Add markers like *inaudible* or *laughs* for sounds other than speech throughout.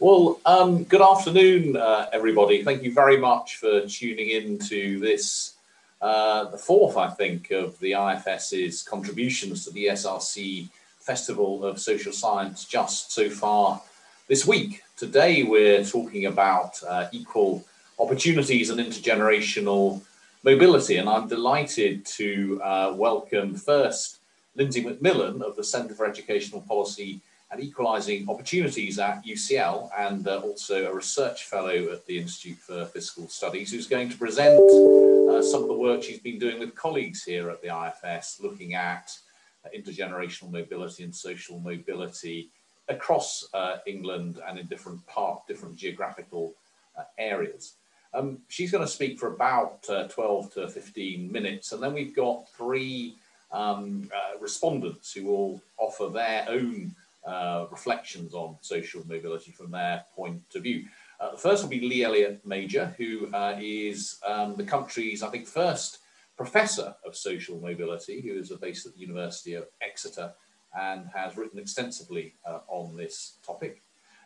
Well, um, good afternoon, uh, everybody. Thank you very much for tuning in to this, uh, the fourth, I think, of the IFS's contributions to the ESRC Festival of Social Science just so far this week. Today, we're talking about uh, equal opportunities and intergenerational mobility, and I'm delighted to uh, welcome first Lindsey Macmillan of the Centre for Educational Policy and Equalising Opportunities at UCL and uh, also a research fellow at the Institute for Fiscal Studies who's going to present uh, some of the work she's been doing with colleagues here at the IFS looking at uh, intergenerational mobility and social mobility across uh, England and in different part, different geographical uh, areas. Um, she's going to speak for about uh, 12 to 15 minutes and then we've got three um, respondents who will offer their own uh, reflections on social mobility from their point of view. Uh, the first will be Lee Elliot Major, who uh, is um, the country's, I think, first professor of social mobility, who is based at the University of Exeter and has written extensively uh, on this topic.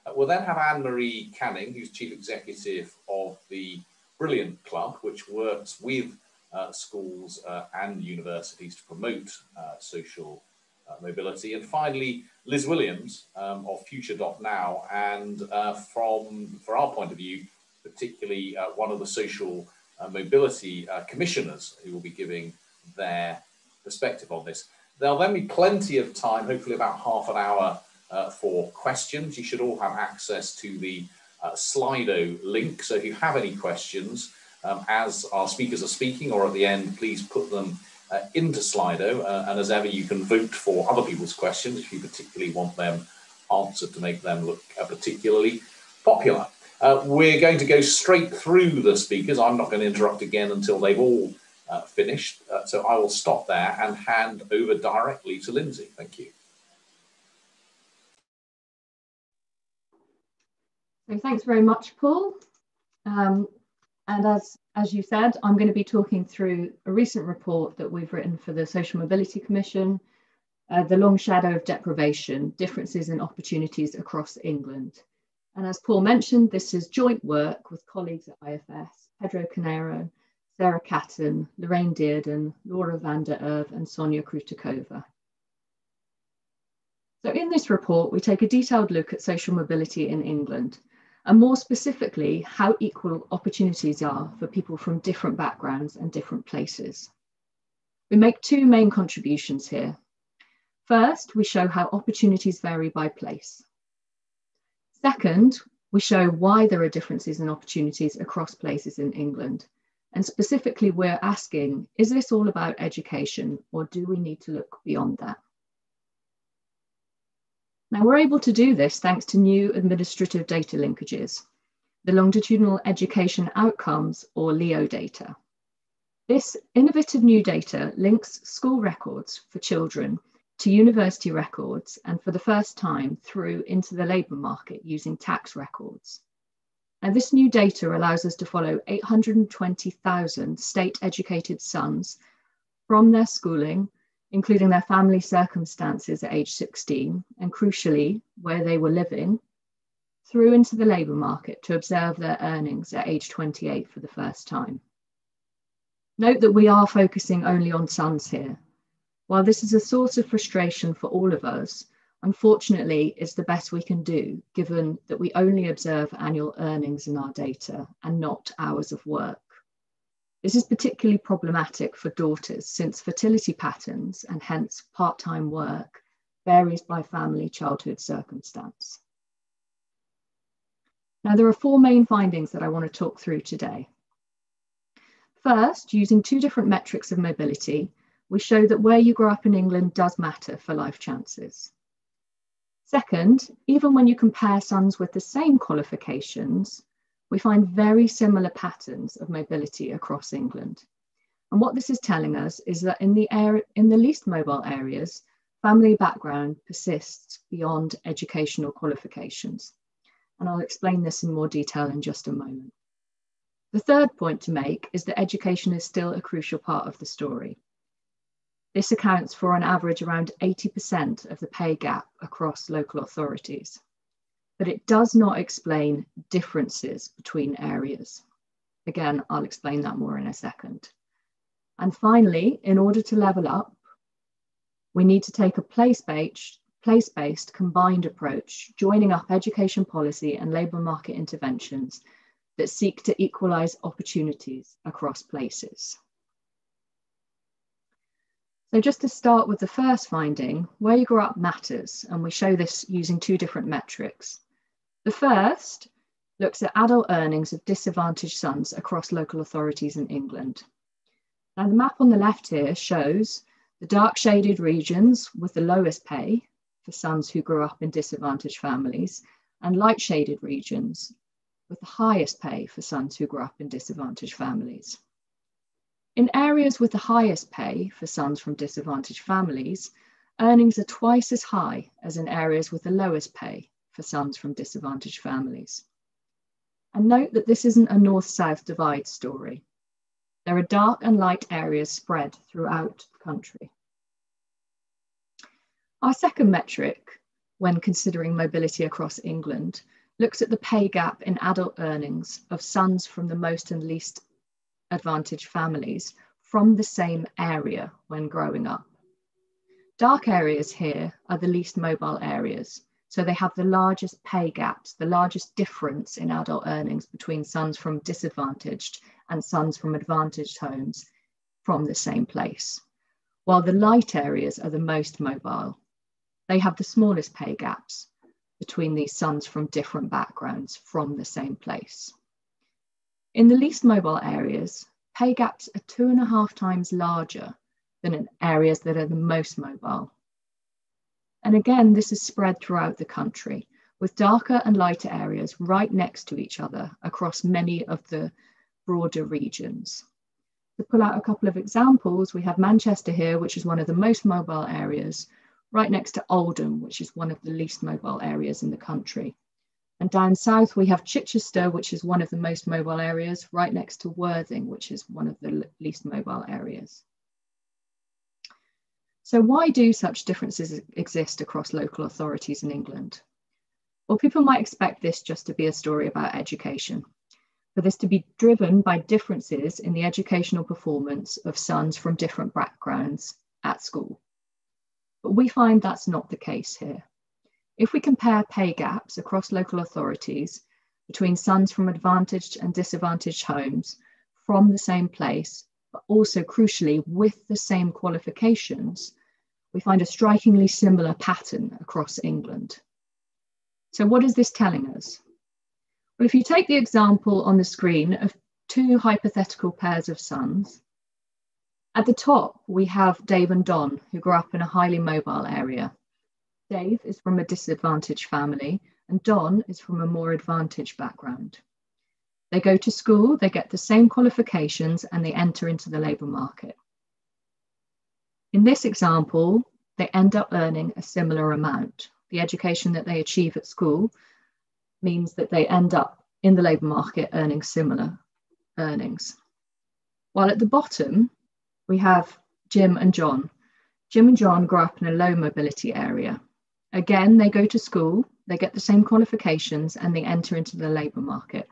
Uh, we'll then have Anne Marie Canning, who's chief executive of the Brilliant Club, which works with uh, schools and universities to promote social mobility. And finally, Liz Williams um, of FutureDotNow, and uh, from, for our point of view, particularly uh, one of the social uh, mobility uh, commissioners who will be giving their perspective on this. There'll then be plenty of time, hopefully about half an hour uh, for questions. You should all have access to the uh, Slido link. So if you have any questions, um, as our speakers are speaking or at the end, please put them uh, into Slido. Uh, and as ever, you can vote for other people's questions if you particularly want them answered to make them look uh, particularly popular. Uh, we're going to go straight through the speakers. I'm not going to interrupt again until they've all uh, finished. So I will stop there and hand over directly to Lindsey. Thank you. So thanks very much, Paul. Um, and as, as you said, I'm going to be talking through a recent report that we've written for the Social Mobility Commission, uh, The Long Shadow of Deprivation, Differences in Opportunities Across England. And as Paul mentioned, this is joint work with colleagues at IFS, Pedro Carneiro, Sarah Cattan, Lorraine Dearden, Laura van der Erve, and Sonia Krutikova. So in this report, we take a detailed look at social mobility in England and more specifically, how equal opportunities are for people from different backgrounds and different places. We make two main contributions here. First, we show how opportunities vary by place. Second, we show why there are differences in opportunities across places in England. And specifically, we're asking, is this all about education or do we need to look beyond that? Now we're able to do this thanks to new administrative data linkages, the Longitudinal Education Outcomes or LEO data. This innovative new data links school records for children to university records and for the first time through into the labour market using tax records. Now this new data allows us to follow 820,000 state educated sons from their schooling including their family circumstances at age 16, and crucially, where they were living, through into the labour market to observe their earnings at age 28 for the first time. Note that we are focusing only on sons here. While this is a source of frustration for all of us, unfortunately, it's the best we can do, given that we only observe annual earnings in our data and not hours of work. This is particularly problematic for daughters since fertility patterns and hence part-time work varies by family childhood circumstance. Now there are four main findings that I want to talk through today. First, using two different metrics of mobility, we show that where you grow up in England does matter for life chances. Second, even when you compare sons with the same qualifications, we find very similar patterns of mobility across England. And what this is telling us is that in the, in the least mobile areas, family background persists beyond educational qualifications. And I'll explain this in more detail in just a moment. The third point to make is that education is still a crucial part of the story. This accounts for on average around 80% of the pay gap across local authorities. But it does not explain differences between areas. Again, I'll explain that more in a second. And finally, in order to level up, we need to take a place-based place-based combined approach, joining up education policy and labour market interventions that seek to equalise opportunities across places. So just to start with the first finding, where you grow up matters, and we show this using two different metrics. The first looks at adult earnings of disadvantaged sons across local authorities in England. Now the map on the left here shows the dark shaded regions with the lowest pay for sons who grew up in disadvantaged families and light shaded regions with the highest pay for sons who grew up in disadvantaged families. In areas with the highest pay for sons from disadvantaged families, earnings are twice as high as in areas with the lowest pay for sons from disadvantaged families. And note that this isn't a north-south divide story. There are dark and light areas spread throughout the country. Our second metric, when considering mobility across England, looks at the pay gap in adult earnings of sons from the most and least advantaged families from the same area when growing up. Dark areas here are the least mobile areas, so they have the largest pay gaps, the largest difference in adult earnings between sons from disadvantaged and sons from advantaged homes from the same place, while the light areas are the most mobile. They have the smallest pay gaps between these sons from different backgrounds from the same place. In the least mobile areas, pay gaps are two and a half times larger than in areas that are the most mobile. And again, this is spread throughout the country with darker and lighter areas right next to each other across many of the broader regions. To pull out a couple of examples, we have Manchester here, which is one of the most mobile areas, right next to Oldham, which is one of the least mobile areas in the country. And down south, we have Chichester, which is one of the most mobile areas, right next to Worthing, which is one of the least mobile areas. So why do such differences exist across local authorities in England? Well, people might expect this just to be a story about education, for this to be driven by differences in the educational performance of sons from different backgrounds at school. But we find that's not the case here. If we compare pay gaps across local authorities between sons from advantaged and disadvantaged homes from the same place, but also crucially with the same qualifications, we find a strikingly similar pattern across England. So what is this telling us? Well, if you take the example on the screen of two hypothetical pairs of sons, at the top, we have Dave and Don, who grew up in a highly mobile area. Dave is from a disadvantaged family, and Don is from a more advantaged background. They go to school, they get the same qualifications, and they enter into the labour market. In this example, they end up earning a similar amount. The education that they achieve at school means that they end up in the labour market earning similar earnings. While at the bottom, we have Jim and John. Jim and John grow up in a low mobility area. Again, they go to school, they get the same qualifications, and they enter into the labour market.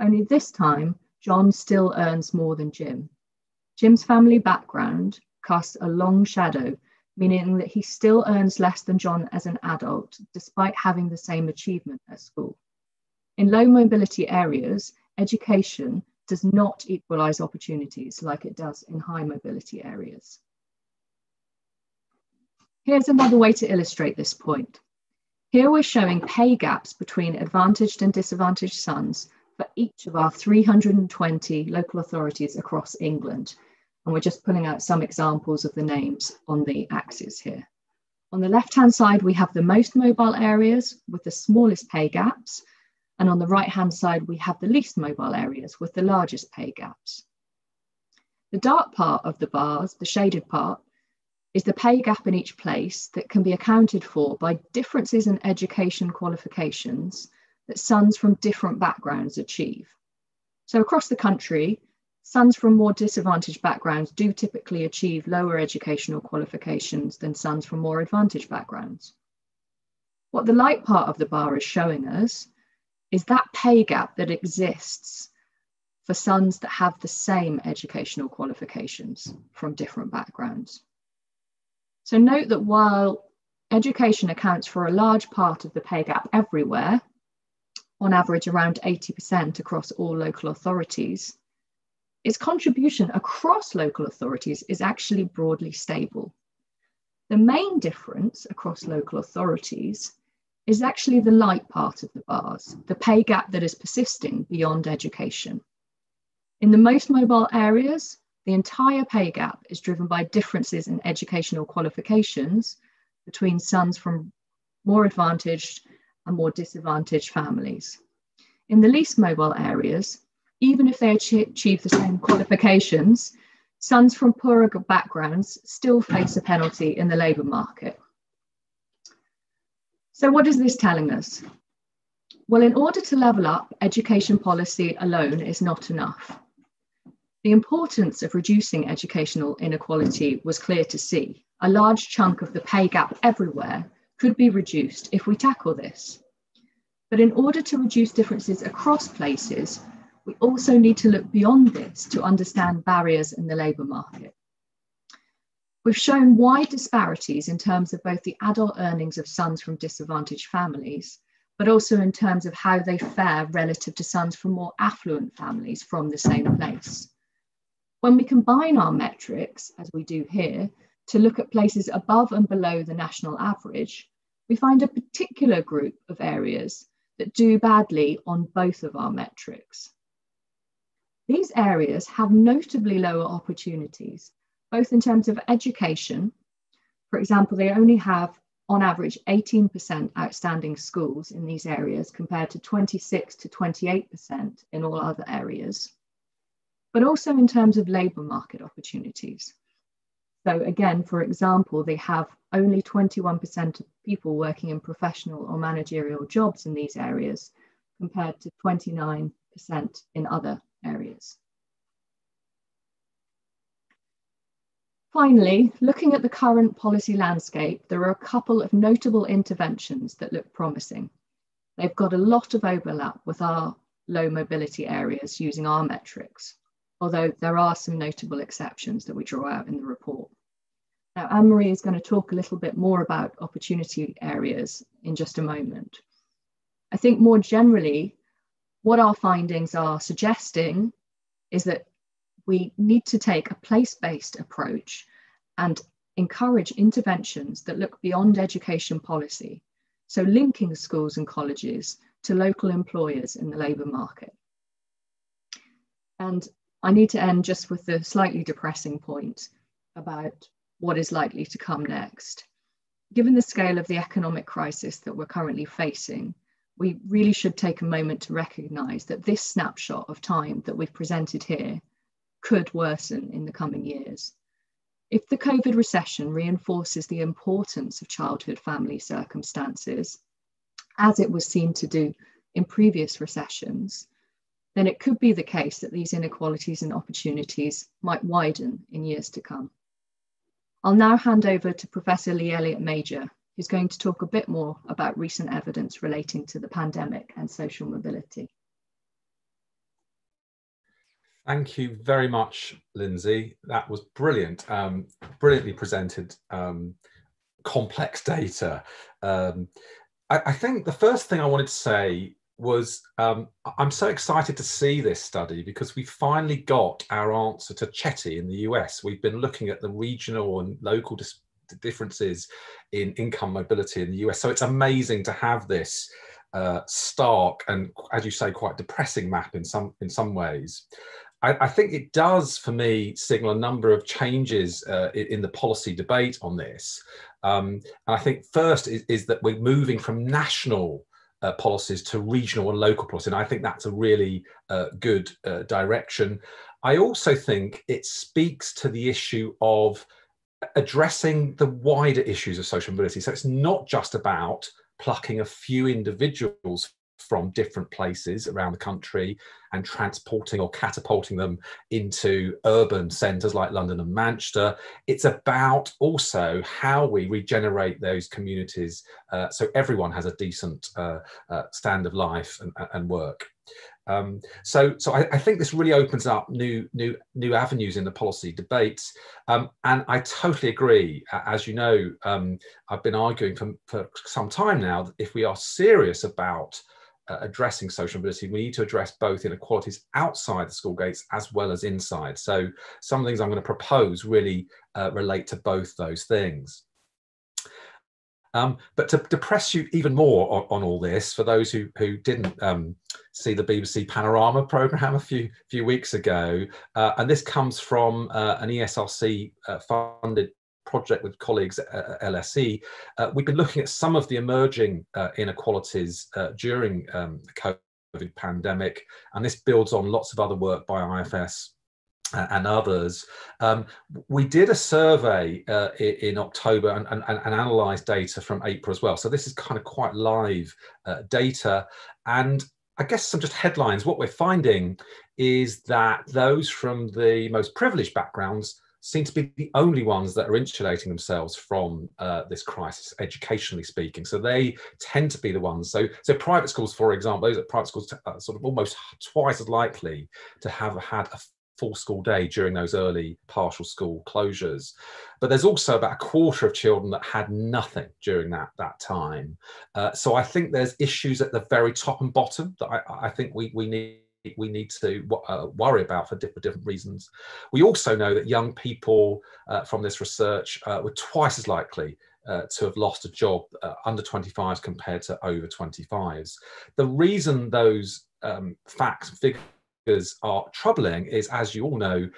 Only this time, John still earns more than Jim. Jim's family background casts a long shadow, meaning that he still earns less than John as an adult, despite having the same achievement at school. In low mobility areas, education does not equalise opportunities like it does in high mobility areas. Here's another way to illustrate this point. Here we're showing pay gaps between advantaged and disadvantaged sons for each of our 320 local authorities across England. And we're just pulling out some examples of the names on the axis here. On the left-hand side, we have the most mobile areas with the smallest pay gaps, and on the right-hand side, we have the least mobile areas with the largest pay gaps. The dark part of the bars, the shaded part, is the pay gap in each place that can be accounted for by differences in education qualifications that sons from different backgrounds achieve. So across the country, sons from more disadvantaged backgrounds do typically achieve lower educational qualifications than sons from more advantaged backgrounds. What the light part of the bar is showing us is that pay gap that exists for sons that have the same educational qualifications from different backgrounds. So note that while education accounts for a large part of the pay gap everywhere, on average around 80% across all local authorities, its contribution across local authorities is actually broadly stable. The main difference across local authorities is actually the light part of the bars, the pay gap that is persisting beyond education. In the most mobile areas, the entire pay gap is driven by differences in educational qualifications between sons from more advantaged and more disadvantaged families. In the least mobile areas, even if they achieve the same qualifications, sons from poorer backgrounds still face a penalty in the labour market. So, what is this telling us? Well, in order to level up, education policy alone is not enough. The importance of reducing educational inequality was clear to see. A large chunk of the pay gap everywhere could be reduced if we tackle this. But in order to reduce differences across places, we also need to look beyond this to understand barriers in the labour market. We've shown wide disparities in terms of both the adult earnings of sons from disadvantaged families, but also in terms of how they fare relative to sons from more affluent families from the same place. When we combine our metrics, as we do here, to look at places above and below the national average, we find a particular group of areas that do badly on both of our metrics. These areas have notably lower opportunities, both in terms of education. For example, they only have on average 18% outstanding schools in these areas compared to 26 to 28% in all other areas but also in terms of labour market opportunities. So again, for example, they have only 21% of people working in professional or managerial jobs in these areas compared to 29% in other areas. Finally, looking at the current policy landscape, there are a couple of notable interventions that look promising. They've got a lot of overlap with our low mobility areas using our metrics although there are some notable exceptions that we draw out in the report. Now, Anne-Marie is going to talk a little bit more about opportunity areas in just a moment. I think more generally, what our findings are suggesting is that we need to take a place-based approach and encourage interventions that look beyond education policy, so linking schools and colleges to local employers in the labour market. And I need to end just with the slightly depressing point about what is likely to come next. Given the scale of the economic crisis that we're currently facing, we really should take a moment to recognise that this snapshot of time that we've presented here could worsen in the coming years. If the COVID recession reinforces the importance of childhood family circumstances, as it was seen to do in previous recessions, then it could be the case that these inequalities and opportunities might widen in years to come. I'll now hand over to Professor Lee Elliot Major, who's going to talk a bit more about recent evidence relating to the pandemic and social mobility. Thank you very much, Lindsey. That was brilliant, um, brilliantly presented, um, complex *laughs* data. Um, I, I, think the first thing I wanted to say was um, I'm so excited to see this study because we finally got our answer to Chetty in the US. We've been looking at the regional and local dis- differences in income mobility in the US. So it's amazing to have this uh, stark and, as you say, quite depressing map in some in some ways. I, think it does, for me, signal a number of changes uh, in, in, the policy debate on this. Um, and I think first is, is that we're moving from national uh, policies to regional and local policy. And I think that's a really uh, good uh, direction. I also think it speaks to the issue of addressing the wider issues of social mobility. So it's not just about plucking a few individuals from different places around the country and transporting or catapulting them into urban centres like London and Manchester. It's about also how we regenerate those communities uh, so everyone has a decent uh, uh, stand of life and, and work. Um, so, so I, I, think this really opens up new, new, new avenues in the policy debates, um, and I totally agree. As you know, um, I've been arguing for, for some time now that if we are serious about uh, addressing social mobility, we need to address both inequalities outside the school gates as well as inside. So, some things I'm going to propose really uh, relate to both those things. Um, but to, depress you even more on, on, all this, for those who, who didn't um, see the BBC Panorama programme *laughs* a few, few weeks ago, uh, and this comes from uh, an ESRC uh, funded project with colleagues at LSE, uh, we've been looking at some of the emerging uh, inequalities uh, during um, the COVID pandemic, and this builds on lots of other work by IFS and others. Um, we did a survey uh, in October and, and, and, analysed data from April as well. So this is kind of quite live uh, data. And I guess some just headlines. What we're finding is that those from the most privileged backgrounds seem to be the only ones that are insulating themselves from uh, this crisis, educationally speaking. So they tend to be the ones. So, so private schools, for example, those at private schools are sort of almost twice as likely to have had a full school day during those early partial school closures. But there's also about a quarter of children that had nothing during that, that time. Uh, so I think there's issues at the very top and bottom that I, I think we, we need we need to uh, worry about for different, different reasons. We also know that young people uh, from this research uh, were twice as likely uh, to have lost a job uh, under 25s compared to over 25s. The reason those um, facts and figures are troubling is, as you all know,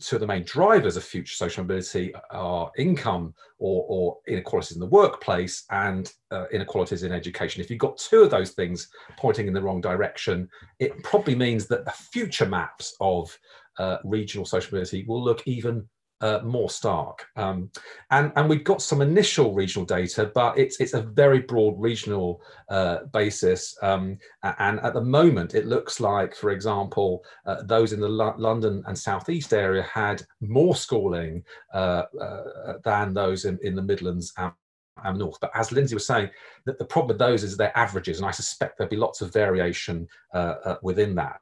two of the main drivers of future social mobility are income or, or inequalities in the workplace and uh, inequalities in education. If you've got two of those things pointing in the wrong direction, it probably means that the future maps of uh, regional social mobility will look even uh, more stark. Um, and, and we've got some initial regional data, but it's, it's a very broad regional uh, basis. Um, and at the moment, it looks like, for example, uh, those in the L London and Southeast area had more schooling uh, uh, than those in, in the Midlands and north. But as Lindsey was saying, that the problem with those is their averages, and I suspect there'll be lots of variation uh, uh, within that.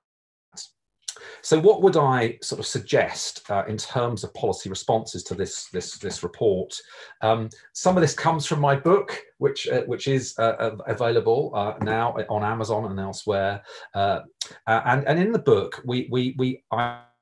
So what would I sort of suggest uh, in terms of policy responses to this, this, this report? Um, some of this comes from my book, which, uh, which is uh, available uh, now on Amazon and elsewhere. Uh, and, and in the book, we, we, we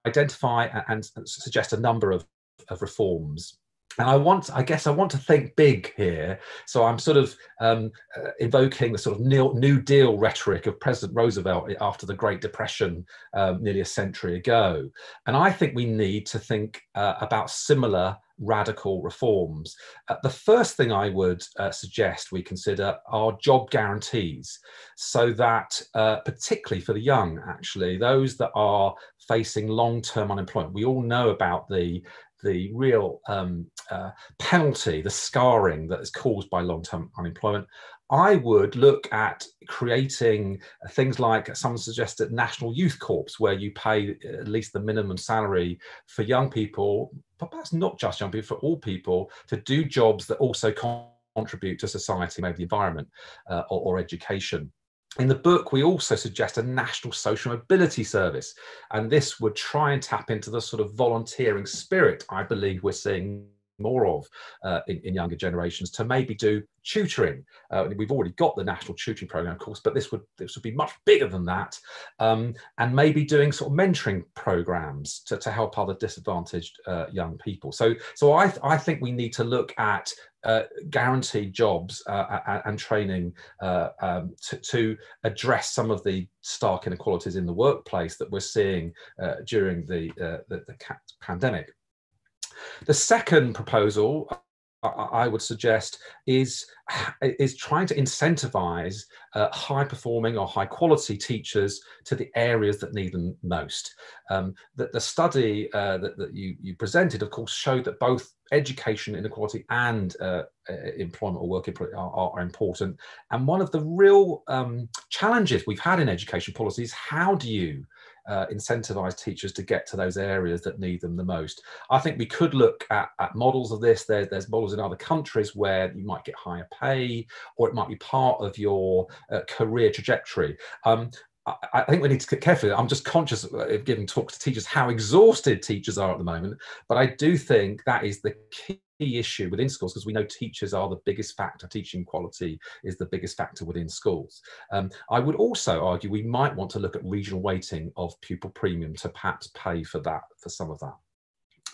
identify and suggest a number of, of reforms and I want, I guess, I want to think big here. So I'm sort of um, uh, invoking the sort of New Deal rhetoric of President Roosevelt after the Great Depression um, nearly a century ago. And I think we need to think uh, about similar radical reforms. Uh, the first thing I would uh, suggest we consider are job guarantees, so that, uh, particularly for the young, actually, those that are facing long term unemployment, we all know about the the real um, uh, penalty, the scarring that is caused by long-term unemployment, I would look at creating things like someone suggested National Youth Corps, where you pay at least the minimum salary for young people, but perhaps not just young people, for all people, to do jobs that also contribute to society, maybe the environment uh, or, or education. In the book, we also suggest a national social mobility service, and this would try and tap into the sort of volunteering spirit I believe we're seeing more of uh, in, in, younger generations to maybe do tutoring. Uh, we've already got the national tutoring program, of course, but this would this would be much bigger than that, um, and maybe doing sort of mentoring programs to, to help other disadvantaged uh, young people. So so I I think we need to look at uh, guaranteed jobs uh, and training uh, um, to, to, address some of the stark inequalities in the workplace that we're seeing uh, during the, uh, the, the pandemic. The second proposal I would suggest is *sighs* is trying to incentivize uh, high performing or high quality teachers to the areas that need them most. Um, that the study uh, that, that you, you presented, of course, showed that both education inequality and uh, employment or work are, are, important. And one of the real um, challenges we've had in education policy is how do you uh, incentivize teachers to get to those areas that need them the most. I think we could look at, at models of this. There, there's models in other countries where you might get higher pay, or it might be part of your uh, career trajectory. Um, I think we need to get careful. I'm just conscious of giving talks to teachers how exhausted teachers are at the moment, but I do think that is the key issue within schools because we know teachers are the biggest factor. Teaching quality is the biggest factor within schools. Um, I would also argue we might want to look at regional weighting of pupil premium to perhaps pay for that for some of that.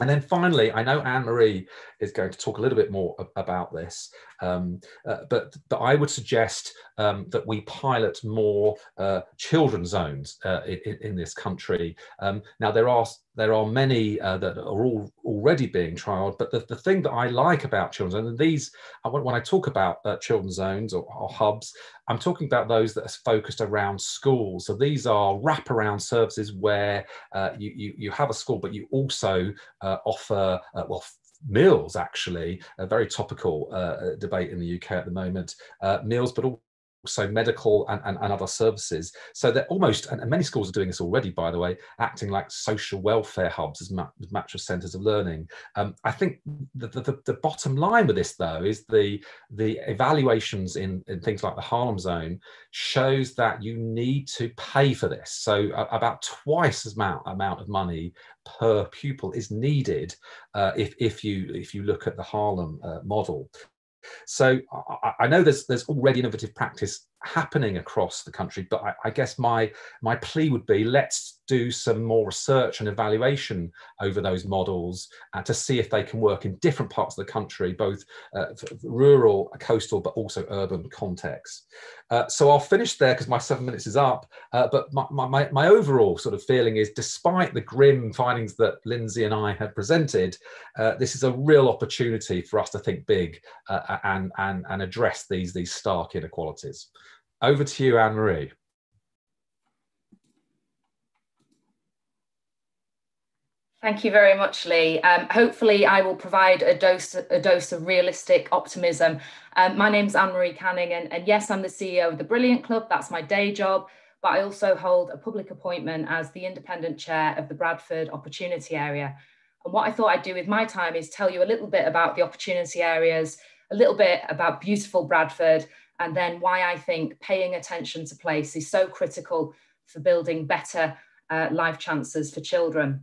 And then finally, I know Anne Marie is going to talk a little bit more about this, um, uh, but, but I would suggest um, that we pilot more uh, children zones uh, in, in, this country. Um, now, there are there are many uh, that are all already being trialed, but the, the thing that I like about children's zones, and these, when I talk about uh, children's zones or, or, hubs, I'm talking about those that are focused around schools. So these are wraparound services where uh, you, you, you, have a school, but you also uh, offer, uh, well, meals actually a very topical uh, debate in the UK at the moment uh, meals but also medical and, and, and, other services. So they're almost, and many schools are doing this already, by the way, acting like social welfare hubs as, ma- as centres of learning. Um, I think the, the, the, bottom line with this, though, is the, the evaluations in, in things like the Harlem Zone shows that you need to pay for this. So uh, about twice as amount, amount of money per pupil is needed uh, if, if, you, if you look at the Harlem uh, model. So I, I, know there's there's already innovative practice happening across the country, but I, I, guess my my plea would be let's do some more research and evaluation over those models uh, to see if they can work in different parts of the country, both uh, rural, coastal, but also urban contexts. Uh, so I'll finish there because my seven minutes is up. Uh, but my, my, my overall sort of feeling is despite the grim findings that Lindsey and I had presented, uh, this is a real opportunity for us to think big uh, and, and, and address these, these stark inequalities. Over to you, Anne Thank you very much, Lee. Um, hopefully, I will provide a dose, a dose of realistic optimism. Um, my name's Anne Marie Canning, and, and yes, I'm the CEO of the Brilliant Club. That's my day job, but I also hold a public appointment as the independent chair of the Bradford Opportunity Area. And what I thought I'd do with my time is tell you a little bit about the opportunity areas, a little bit about beautiful Bradford, and then why I think paying attention to place is so critical for building better uh, life chances for children.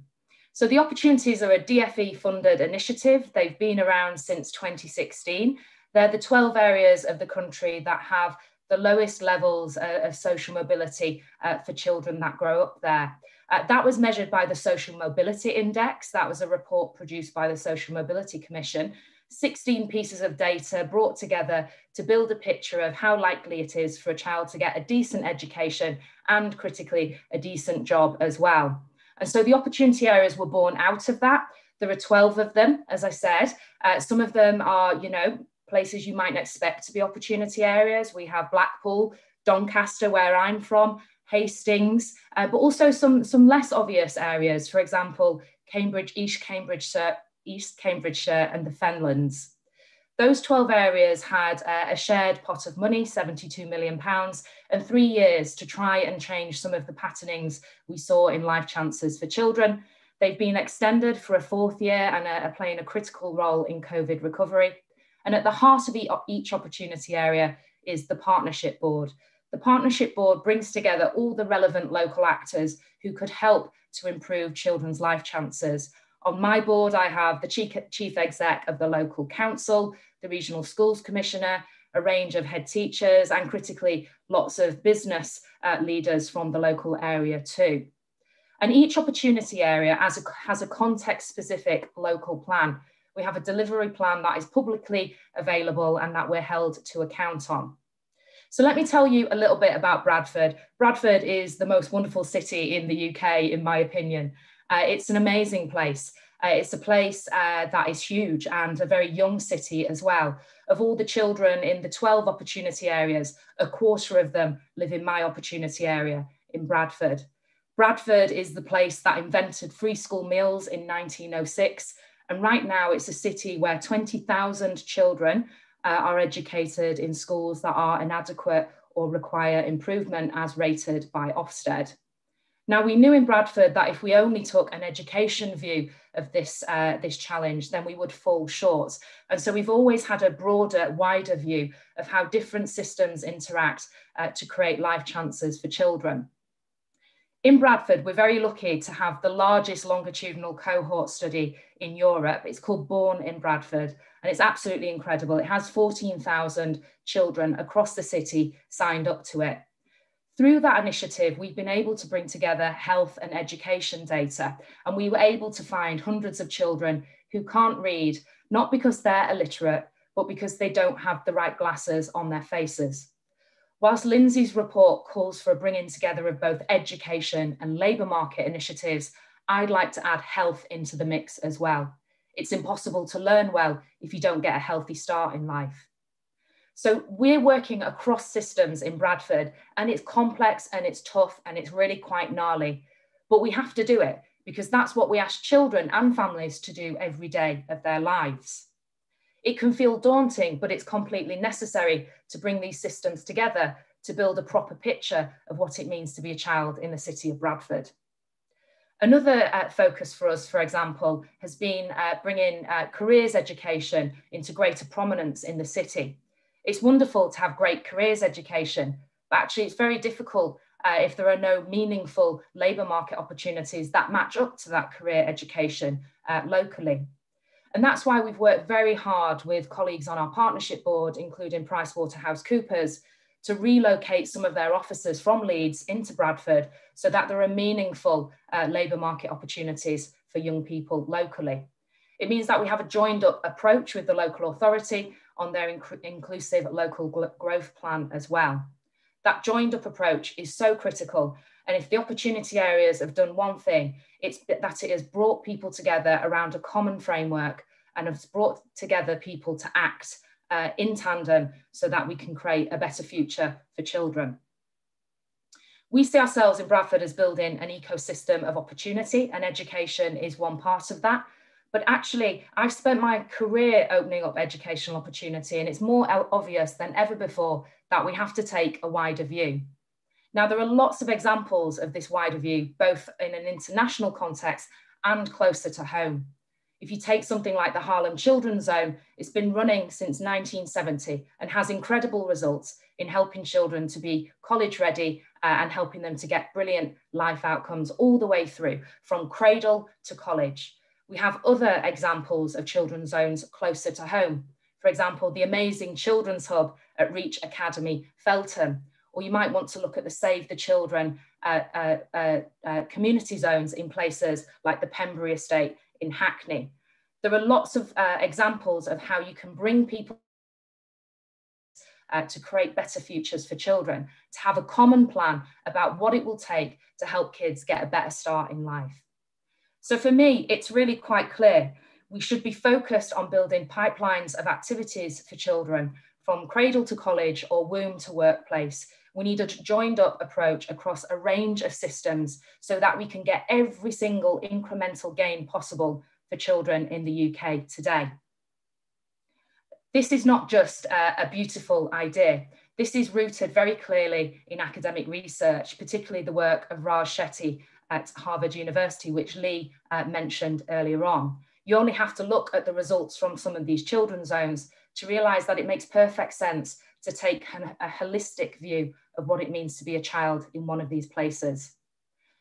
So the opportunities are a DFE funded initiative. They've been around since 2016. They're the 12 areas of the country that have the lowest levels uh, of social mobility uh, for children that grow up there. Uh, that was measured by the Social Mobility Index. That was a report produced by the Social Mobility Commission. 16 pieces of data brought together to build a picture of how likely it is for a child to get a decent education and critically a decent job as well. And so the opportunity areas were born out of that. There are 12 of them, as I said. Uh, some of them are, you know, places you might expect to be opportunity areas. We have Blackpool, Doncaster, where I'm from, Hastings, uh, but also some, some less obvious areas. For example, Cambridge, East Cambridgeshire, East Cambridgeshire and the Fenlands. Those 12 areas had uh, a shared pot of money, 72 million pounds, and three years to try and change some of the patternings we saw in life chances for children. They've been extended for a fourth year and are, are playing a critical role in COVID recovery. And at the heart of each opportunity area is the Partnership Board. The Partnership Board brings together all the relevant local actors who could help to improve children's life chances on my board, I have the chief, chief exec of the local council, the regional schools commissioner, a range of head teachers, and critically, lots of business uh, leaders from the local area too. And each opportunity area has a, has a context specific local plan. We have a delivery plan that is publicly available and that we're held to account on. So let me tell you a little bit about Bradford. Bradford is the most wonderful city in the UK, in my opinion. Uh, it's an amazing place. Uh, it's a place uh, that is huge and a very young city as well. Of all the children in the 12 opportunity areas, a quarter of them live in my opportunity area in Bradford. Bradford is the place that invented free school meals in 1906. And right now, it's a city where 20,000 children uh, are educated in schools that are inadequate or require improvement as rated by Ofsted. Now, we knew in Bradford that if we only took an education view of this, uh, this challenge, then we would fall short. And so we've always had a broader, wider view of how different systems interact uh, to create life chances for children. In Bradford, we're very lucky to have the largest longitudinal cohort study in Europe. It's called Born in Bradford, and it's absolutely incredible. It has 14,000 children across the city signed up to it. Through that initiative, we've been able to bring together health and education data, and we were able to find hundreds of children who can't read, not because they're illiterate, but because they don't have the right glasses on their faces. Whilst Lindsey's report calls for a bringing together of both education and labour market initiatives, I'd like to add health into the mix as well. It's impossible to learn well if you don't get a healthy start in life. So we're working across systems in Bradford and it's complex and it's tough and it's really quite gnarly, but we have to do it because that's what we ask children and families to do every day of their lives. It can feel daunting, but it's completely necessary to bring these systems together to build a proper picture of what it means to be a child in the city of Bradford. Another uh, focus for us, for example, has been uh, bringing uh, careers education into greater prominence in the city. It's wonderful to have great careers education, but actually it's very difficult uh, if there are no meaningful labour market opportunities that match up to that career education uh, locally. And that's why we've worked very hard with colleagues on our partnership board, including PricewaterhouseCoopers, to relocate some of their offices from Leeds into Bradford so that there are meaningful uh, labour market opportunities for young people locally. It means that we have a joined up approach with the local authority on their inc inclusive local growth plan as well. That joined up approach is so critical. And if the opportunity areas have done one thing, it's that it has brought people together around a common framework and has brought together people to act uh, in tandem so that we can create a better future for children. We see ourselves in Bradford as building an ecosystem of opportunity and education is one part of that. But actually, I've spent my career opening up educational opportunity, and it's more obvious than ever before that we have to take a wider view. Now, there are lots of examples of this wider view, both in an international context and closer to home. If you take something like the Harlem Children's Zone, it's been running since 1970 and has incredible results in helping children to be college ready uh, and helping them to get brilliant life outcomes all the way through from cradle to college. We have other examples of children's zones closer to home. For example, the amazing Children's Hub at Reach Academy, Feltham, or you might want to look at the Save the Children uh, uh, uh, uh, community zones in places like the Pembury Estate in Hackney. There are lots of uh, examples of how you can bring people uh, to create better futures for children, to have a common plan about what it will take to help kids get a better start in life. So for me, it's really quite clear. We should be focused on building pipelines of activities for children from cradle to college or womb to workplace. We need a joined up approach across a range of systems so that we can get every single incremental gain possible for children in the UK today. This is not just a, a beautiful idea. This is rooted very clearly in academic research, particularly the work of Raj Chetty at Harvard University, which Lee uh, mentioned earlier on. You only have to look at the results from some of these children's zones to realize that it makes perfect sense to take a holistic view of what it means to be a child in one of these places.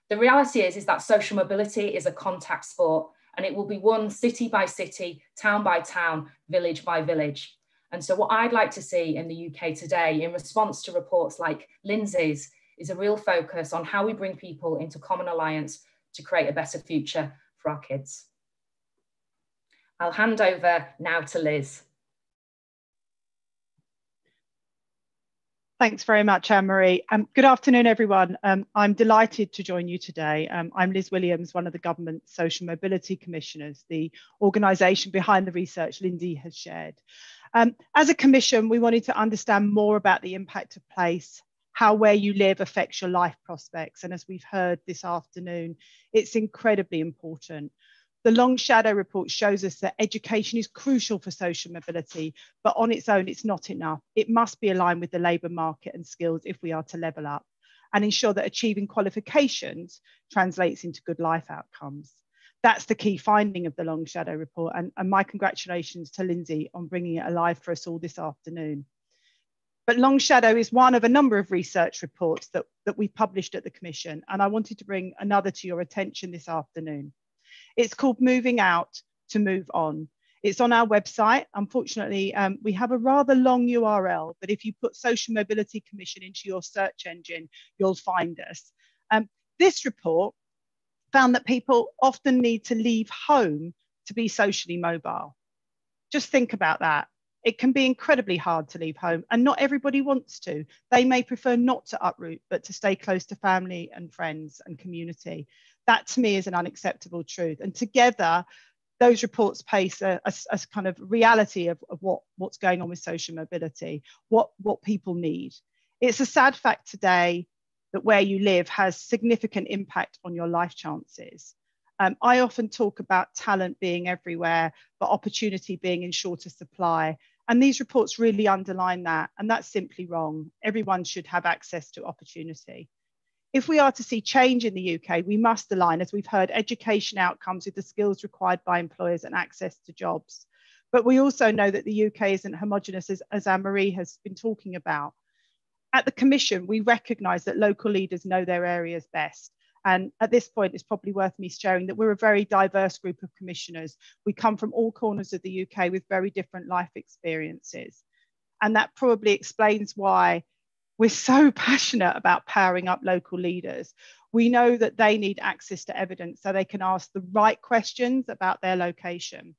The reality is, is that social mobility is a contact sport and it will be won city by city, town by town, village by village. And so what I'd like to see in the UK today in response to reports like Lindsey's is a real focus on how we bring people into common alliance to create a better future for our kids. I'll hand over now to Liz. Thanks very much, Anne-Marie. Um, good afternoon, everyone. Um, I'm delighted to join you today. Um, I'm Liz Williams, one of the Government Social Mobility Commissioners, the organisation behind the research Lindy has shared. Um, as a commission, we wanted to understand more about the impact of place, how where you live affects your life prospects. And as we've heard this afternoon, it's incredibly important. The Long Shadow report shows us that education is crucial for social mobility, but on its own, it's not enough. It must be aligned with the labour market and skills if we are to level up. and ensure that achieving qualifications translates into good life outcomes. That's the key finding of the Long Shadow report. And, and my congratulations to Lindsey on bringing it alive for us all this afternoon. But Long Shadow is one of a number of research reports that, that we published at the Commission. And I wanted to bring another to your attention this afternoon. It's called Moving Out to Move On. It's on our website. Unfortunately, um, we have a rather long URL, but if you put Social Mobility Commission into your search engine, you'll find us. Um, this report found that people often need to leave home to be socially mobile. Just think about that. It can be incredibly hard to leave home, and not everybody wants to. They may prefer not to uproot, but to stay close to family and friends and community. That to me is an unacceptable truth. And together, those reports pace a, a, a kind of reality of, of what, what's going on with social mobility, what, what people need. It's a sad fact today that where you live has significant impact on your life chances. Um, I often talk about talent being everywhere, but opportunity being in shorter supply. And these reports really underline that. And that's simply wrong. Everyone should have access to opportunity. If we are to see change in the UK, we must align, as we've heard, education outcomes with the skills required by employers and access to jobs. But we also know that the UK isn't homogenous, as, as Anne-Marie has been talking about at the Commission, we recognise that local leaders know their areas best. And at this point, it's probably worth me sharing that we're a very diverse group of commissioners. We come from all corners of the UK with very different life experiences. And that probably explains why we're so *laughs* passionate about powering up local leaders. We know that they need access to evidence so they can ask the right questions about their location.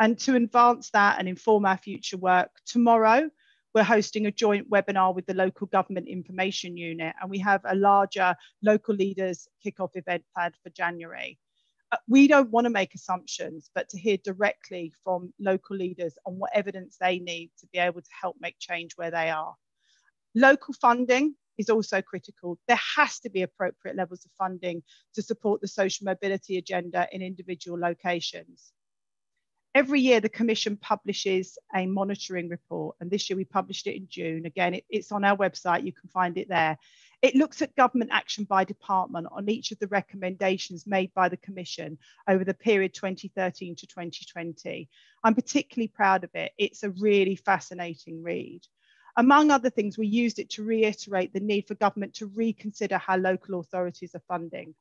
And to advance that and inform our future work, tomorrow we're hosting a joint webinar with the local government information unit and we have a larger local leaders kickoff event planned for January. Uh, we don't want to make assumptions, but to hear directly from local leaders on what evidence they need to be able to help make change where they are. Local funding is also critical. There has to be appropriate levels of funding to support the social mobility agenda in individual locations. Every year, the Commission publishes a monitoring report, and this year we published it in June. Again, it, it's on our website, you can find it there. It looks at government action by department on each of the recommendations made by the Commission over the period 2013 to 2020. I'm particularly proud of it. It's a really fascinating read. Among other things, we used it to reiterate the need for government to reconsider how local authorities are funding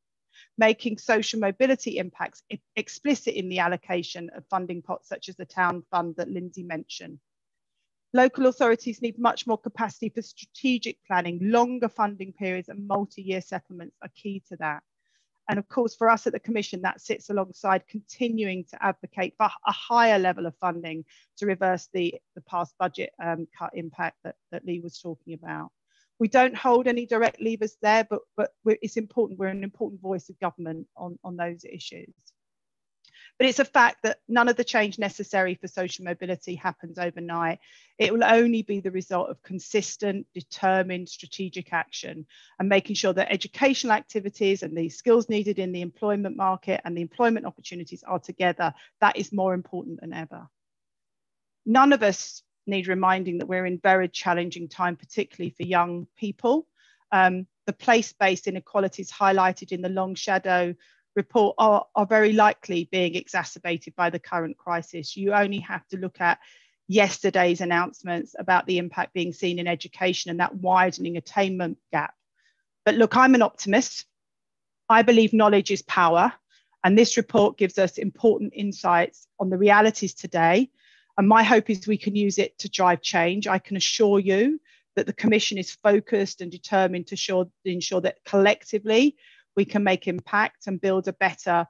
making social mobility impacts explicit in the allocation of funding pots such as the town fund that Lindsey mentioned. Local authorities need much more capacity for strategic planning, longer funding periods and multi-year settlements are key to that. And of course, for us at the Commission, that sits alongside continuing to advocate for a higher level of funding to reverse the, the past budget um, cut impact that, that Lee was talking about. We don't hold any direct levers there, but, but it's important. We're an important voice of government on, on those issues. But it's a fact that none of the change necessary for social mobility happens overnight. It will only be the result of consistent, determined strategic action and making sure that educational activities and the skills needed in the employment market and the employment opportunities are together. That is more important than ever. None of us need reminding that we're in very challenging time, particularly for young people. Um, the place-based inequalities highlighted in the long shadow report are, are very likely being exacerbated by the current crisis. You only have to look at yesterday's announcements about the impact being seen in education and that widening attainment gap. But look, I'm an optimist. I believe knowledge is power. And this report gives us important insights on the realities today and my hope is we can use it to drive change. I can assure you that the Commission is focused and determined to ensure, ensure that collectively we can make impact and build a better,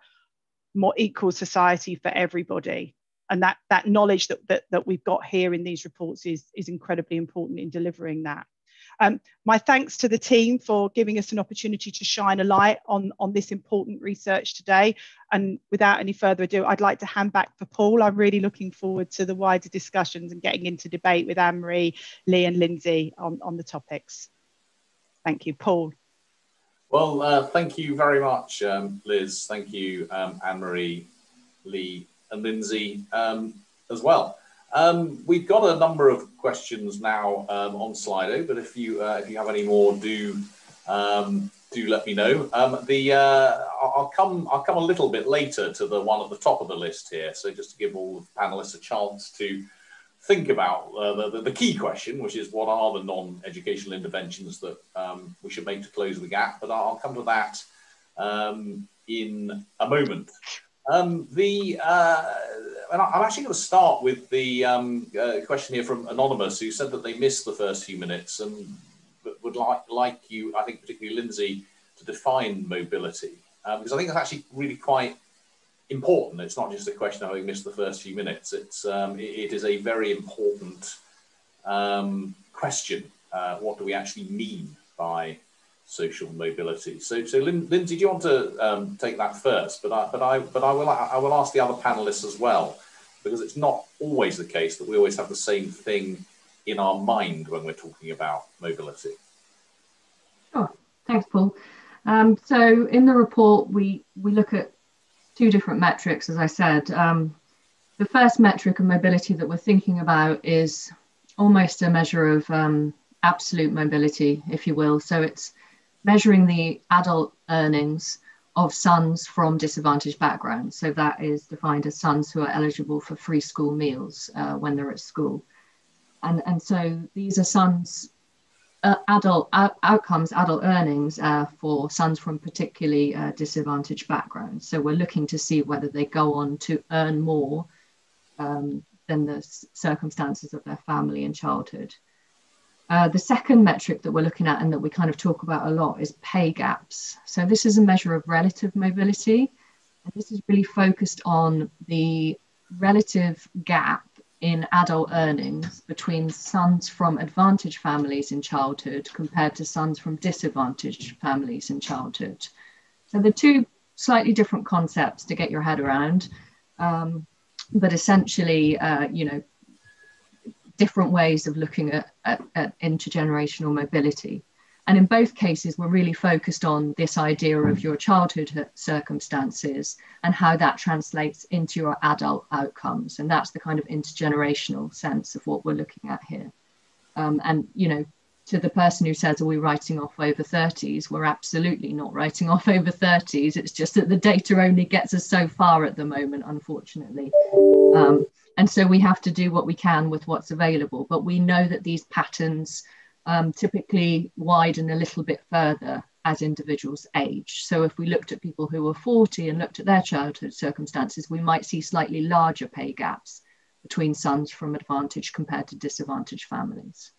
more equal society for everybody. And that, that knowledge that, that, that we've got here in these reports is, is incredibly important in delivering that. Um, my thanks to the team for giving us an opportunity to shine a light on, on this important research today. And without any further ado, I'd like to hand back for Paul. I'm really looking forward to the wider discussions and getting into debate with Anne-Marie, Lee and Lindsey on, on the topics. Thank you, Paul. Well, uh, thank you very much, um, Liz. Thank you, um, Anne-Marie, Lee and Lindsey um, as well. Um, we've got a number of questions now um, on Slido, but if you uh, if you have any more, do um, do let me know. Um, the uh, I'll come I'll come a little bit later to the one at the top of the list here. So just to give all the panelists a chance to think about uh, the, the, key question, which is what are the non-educational interventions that um, we should make to close the gap. But I'll come to that um, in a moment. The uh, and I'm actually going to start with the um, uh, question here from Anonymous, who said that they missed the first few minutes and would like like you, I think particularly Lindsey, to define mobility um, because I think it's actually really quite important. It's not just a question of having missed the first few minutes. It's um, it, it is a very important um, question. Uh, what do we actually mean by social mobility? So, so Lin, Lindsey, do you want to um, take that first? But I, but I, but I will, I will ask the other panelists as well, because it's not always the case that we always have the same thing in our mind when we're talking about mobility. Sure. Thanks, Paul. Um, so in the report, we, we look at two different metrics, as I said. Um, the first metric of mobility that we're thinking about is almost a measure of um, absolute mobility, if you will. So it's measuring the adult earnings of sons from disadvantaged backgrounds. So that is defined as sons who are eligible for free school meals uh, when they're at school. And, and so these are sons uh, adult out, outcomes, adult earnings uh, for sons from particularly uh, disadvantaged backgrounds. So we're looking to see whether they go on to earn more um, than the circumstances of their family and childhood. Uh, the second metric that we're looking at and that we kind of talk about a lot is pay gaps. So this is a measure of relative mobility. And this is really focused on the relative gap in adult earnings between sons from advantaged families in childhood compared to sons from disadvantaged families in childhood. So the two slightly different concepts to get your head around, um, but essentially, uh, you know, different ways of looking at, at, at intergenerational mobility. And in both cases, we're really focused on this idea of your childhood circumstances and how that translates into your adult outcomes. And that's the kind of intergenerational sense of what we're looking at here. Um, and, you know, to the person who says, Are we writing off over 30s? We're absolutely not writing off over 30s. It's just that the data only gets us so far at the moment, unfortunately. Um, and so we have to do what we can with what's available. But we know that these patterns um, typically widen a little bit further as individuals age. So if we looked at people who were 40 and looked at their childhood circumstances, we might see slightly larger pay gaps between sons from advantaged compared to disadvantaged families.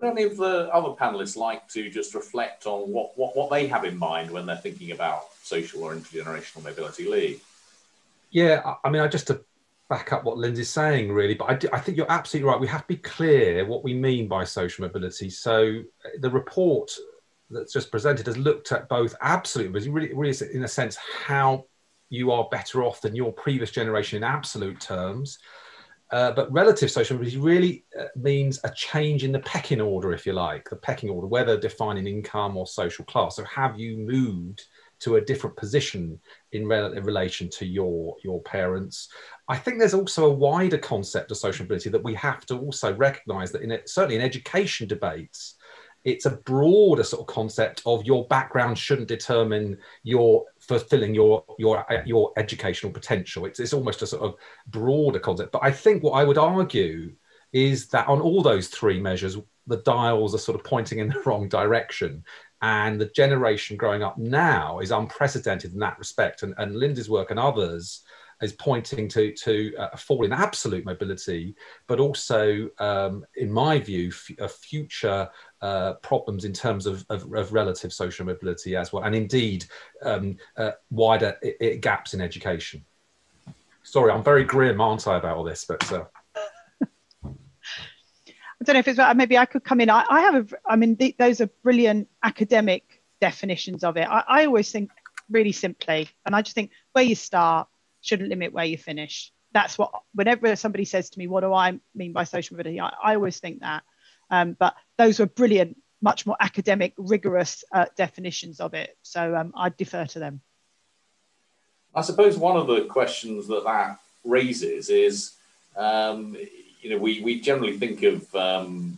Would any of the other panelists like to just reflect on what, what, what they have in mind when they're thinking about social or intergenerational mobility? Lee? Yeah, I mean, I just to back up what Lindsey's saying, really. But I, do, I, think you're absolutely right. We have to be clear what we mean by social mobility. So uh, the report that's just presented has looked at both absolute, but really, really is in a sense how you are better off than your previous generation in absolute terms. Uh, but relative social mobility really uh, means a change in the pecking order, if you like, the pecking order, whether defining income or social class. So have you moved to a different position in, re- in relation to your your parents. I think there's also a wider concept of social mobility that we have to also recognise that in it, certainly in education debates, it's a broader sort of concept of your background shouldn't determine your fulfilling your your uh, your educational potential. It's it's almost a sort of broader concept. But I think what I would argue is that on all those three measures, the dials are sort of pointing in the *laughs* wrong direction and the generation growing up now is unprecedented in that respect. And, and Linda's work and others is pointing to, to a fall in absolute mobility, but also, um, in my view, f- future uh, problems in terms of, of, of, relative social mobility as well, and indeed um, uh, wider I- I gaps in education. Sorry, I'm very grim, aren't I, about all this? But uh... I don't know if it's maybe I could come in. I, I have a, I mean, th- those are brilliant academic definitions of it. I, I always think really simply, and I just think where you start shouldn't limit where you finish. That's what, whenever somebody says to me, what do I mean by social mobility? I, I always think that. Um, but those were brilliant, much more academic, rigorous uh, definitions of it. So um, I defer to them. I suppose one of the questions that that raises is um, you know, we, we generally think of um,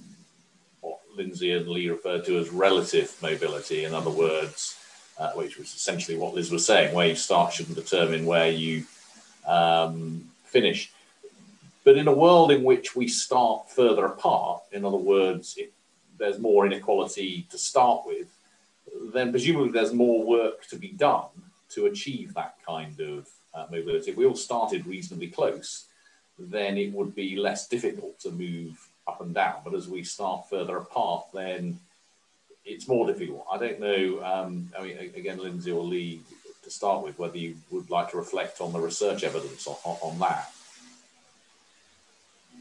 Lindsey and Lee referred to as relative mobility. In other words, uh, which was essentially what Liz was saying, where you start shouldn't determine where you um, finish. But in a world in which we start further apart, in other words, if there's more inequality to start with, then presumably there's more work to be done to achieve that kind of uh, mobility. If we all started reasonably close, then it would be less difficult to move up and down. But as we start further apart, then it's more difficult. I don't know. Um, I mean, again, Lindsey or Lee, start with, whether you would like to reflect on the research evidence on, on that.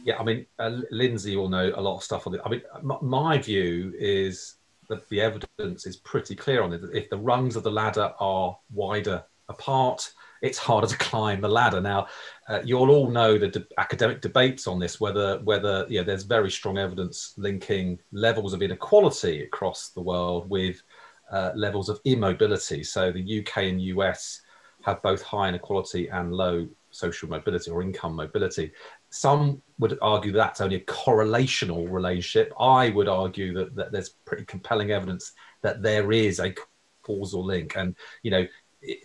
Yeah, I mean, uh, Lindsey will know a lot of stuff on it. I mean, my view is that the evidence is pretty clear on it. If the rungs of the ladder are wider apart, it's harder to *laughs* climb the ladder. Now, uh, you'll all know the de- academic debates on this, whether whether yeah, there's very strong evidence linking levels of inequality across the world with uh, levels of immobility. So the UK and US have both high inequality and low social mobility or income mobility. Some would argue that's only a correlational relationship. I would argue that, that there's pretty compelling evidence that there is a causal link. And you know,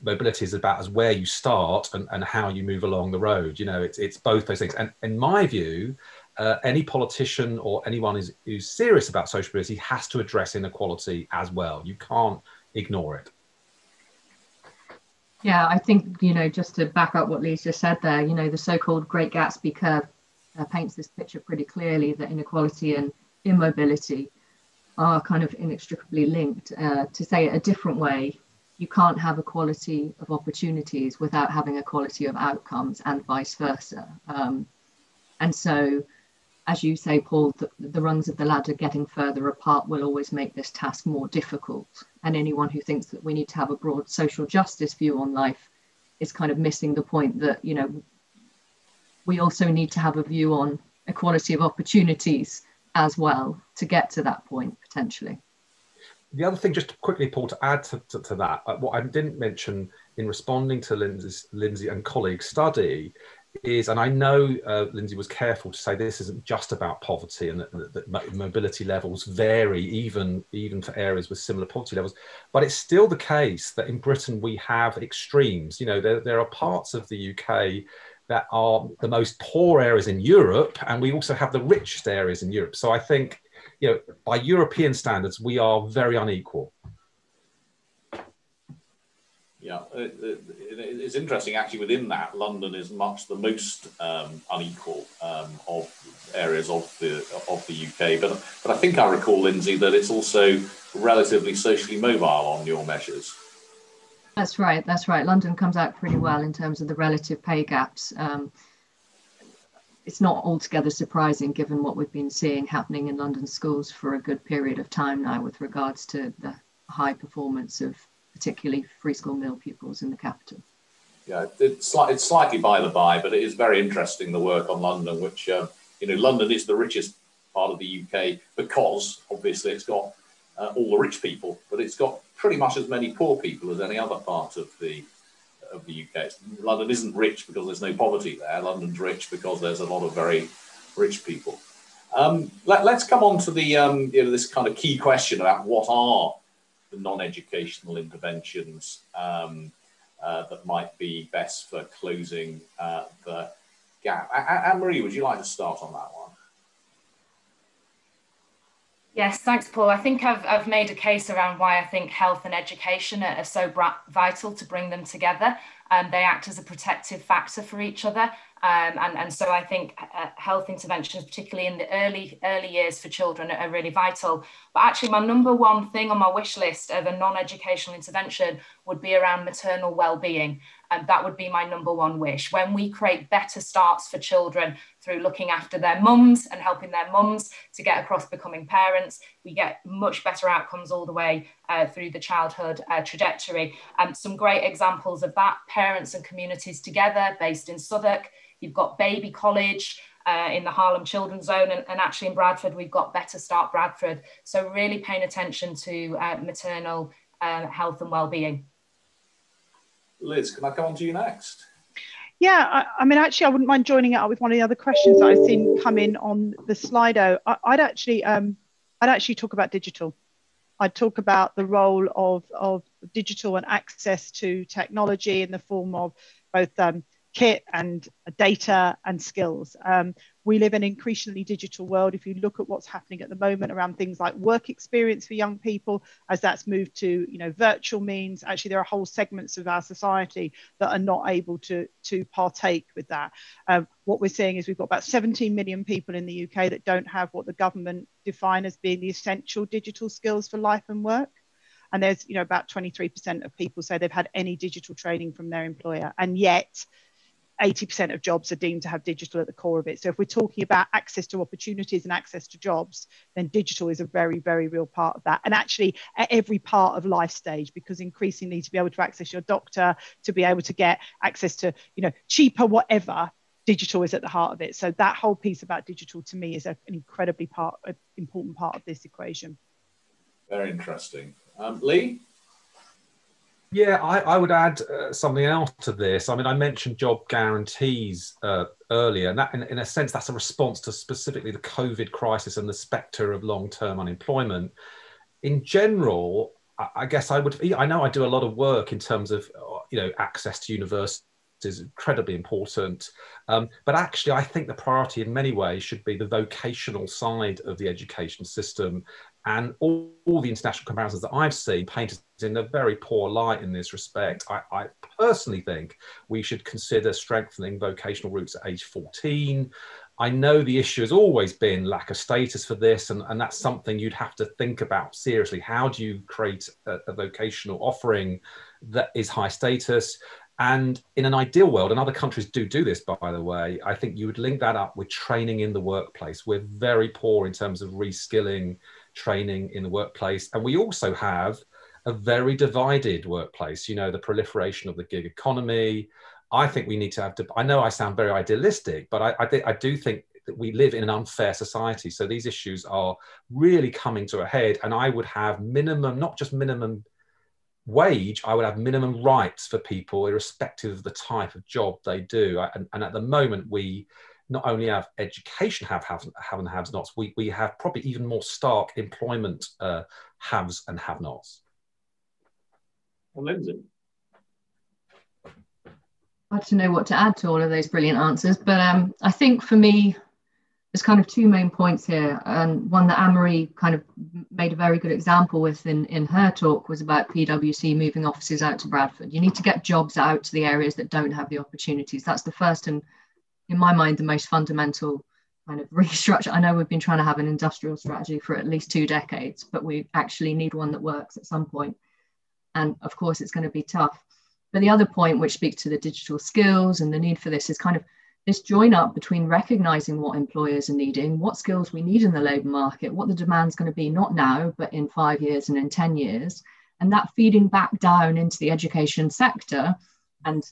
mobility is about as where you start and, and how you move along the road. You know, it's, it's both those things. And in my view, uh, any politician or anyone who's, who's serious about social mobility has to address inequality as well. You can't ignore it. Yeah, I think, you know, just to back up what Lisa said there, you know, the so called Great Gatsby curve uh, paints this picture pretty clearly that inequality and immobility are kind of inextricably linked. Uh, to say it a different way, you can't have equality of opportunities without having equality of outcomes and vice versa. Um, and so, as you say, Paul, the, the, rungs of the ladder getting further apart will always make this task more difficult. And anyone who thinks that we need to have a broad social justice view on life is kind of missing the point that, you know, we also need to have a view on equality of opportunities as well to get to that point potentially the other thing, just quickly, Paul, to add to, to, to that, uh, what I didn't mention in responding to Lindsey's, Lindsey and colleagues' study is, and I know uh, Lindsey was careful to say this isn't just about poverty and that, that, mobility levels vary even, even for areas with similar poverty levels, but it's still the case that in Britain we have extremes. You know, there, there are parts of the UK that are the most poor areas in Europe, and we also have the richest areas in Europe. So I think you know, by European standards, we are very unequal. Yeah, it's interesting actually within that, London is much the most um, unequal um, of areas of the of the UK. But but I think I recall, Lindsey, that it's also relatively socially mobile on your measures. That's right. That's right. London comes out pretty well in terms of the relative pay gaps. Um, it's not altogether surprising given what we've been seeing happening in London schools for a good period of time now with regards to the high performance of particularly free school meal pupils in the capital. Yeah, it's, it's slightly by the by, but it is very interesting the work on London, which, uh, you know, London is the richest part of the UK because obviously it's got uh, all the rich people, but it's got pretty much as many poor people as any other part of the of the UK. London isn't rich because there's no poverty there. London's rich because there's a lot of very rich people. Um, let, us come on to the um, you know this kind of key question about what are the non-educational interventions um, uh, that might be best for closing uh, the gap. Anne Marie, would you like to start on that one? Yes, thanks, Paul. I think I've, I've made a case around why I think health and education are, are so vital to bring them together. Um, they act as a protective factor for each other. Um, and, and so I think uh, health interventions, particularly in the early early years for children, are really vital. But actually, my number one thing on my wish list of a non-educational intervention would be around maternal well-being. And that would be my number one wish. When we create better starts for children through looking after their mums and helping their mums to get across becoming parents, we get much better outcomes all the way uh, through the childhood uh, trajectory. And um, some great examples of that, parents and communities together based in Southwark. You've got Baby College, uh, in the Harlem Children's Zone, and, and, actually in Bradford, we've got Better Start Bradford. So, really paying attention to uh, maternal uh, health and well-being. Liz, can I come on to you next? Yeah, I, I, mean, actually, I wouldn't mind joining up with one of the other questions that I've seen come in on the Slido. I, would actually um, I'd actually talk about digital. I'd talk about the role of, of digital and access to technology in the form of both um, kit and data and skills. Um, we live in an increasingly digital world. If you look at what's happening at the moment around things like work experience for young people, as that's moved to you know virtual means, actually there are whole segments of our society that are not able to to partake with that. Um, what we're seeing is we've got about 17 million people in the UK that don't have what the government define as being the essential digital skills for life and work and there's you know about 23% of people say they've had any digital training from their employer and yet 80% of jobs are deemed to have digital at the core of it. So if we're talking about access to opportunities and access to jobs, then digital is a very, very real part of that. And actually at every part of life stage, because increasingly to be able to access your doctor, to be able to get access to, you know, cheaper whatever, digital is at the heart of it. So that whole piece about digital to me is a, an incredibly part, an important part of this equation. Very interesting. Um, Lee? Yeah, I, I would add uh, something else to this. I mean, I mentioned job guarantees uh, earlier, and that, in, in, a sense, that's a response to specifically the COVID crisis and the spectre of long-term unemployment. In general, I, I guess I would. I know I do a lot of work in terms of, uh, you know, access to universities is incredibly important. Um, but actually, I think the priority in many ways should be the vocational side of the education system. And all, all the international comparisons that I've seen painted in a very poor light in this respect. I, I personally think we should consider strengthening vocational routes at age 14. I know the issue has always been lack of status for this, and, and that's something you'd have to think about seriously. How do you create a, a vocational offering that is high status? And in an ideal world, and other countries do do this, by the way, I think you would link that up with training in the workplace. We're very poor in terms of reskilling training in the workplace. And we also have a very divided workplace, you know, the proliferation of the gig economy. I think we need to have to, I know I sound very idealistic, but I, I, th- I do think that we live in an unfair society. So these issues are really coming to a head. And I would have minimum, not just minimum wage, I would have minimum rights for people, irrespective of the type of job they do. And, and at the moment, we not only have education have have, have and have nots, we, we have probably even more stark employment uh, haves and have nots. Well, Lindsey. I don't know what to add to all of those brilliant answers, but um, I think for me, there's kind of two main points here. And one that Anne-Marie kind of made a very good example with in, in her talk was about PwC moving offices out to Bradford. You need to get jobs out to the areas that don't have the opportunities. That's the first and, in my mind, the most fundamental kind of *laughs* restructure. I know we've been trying to have an industrial strategy for at least two decades, but we actually need one that works at some point. And of course, it's going to be tough. But the other point, which speaks to the digital skills and the need for this, is kind of this join up between recognizing what employers are needing, what skills we need in the labour market, what the demand's going to be, not now, but in five years and in 10 years, and that feeding back down into the education sector. And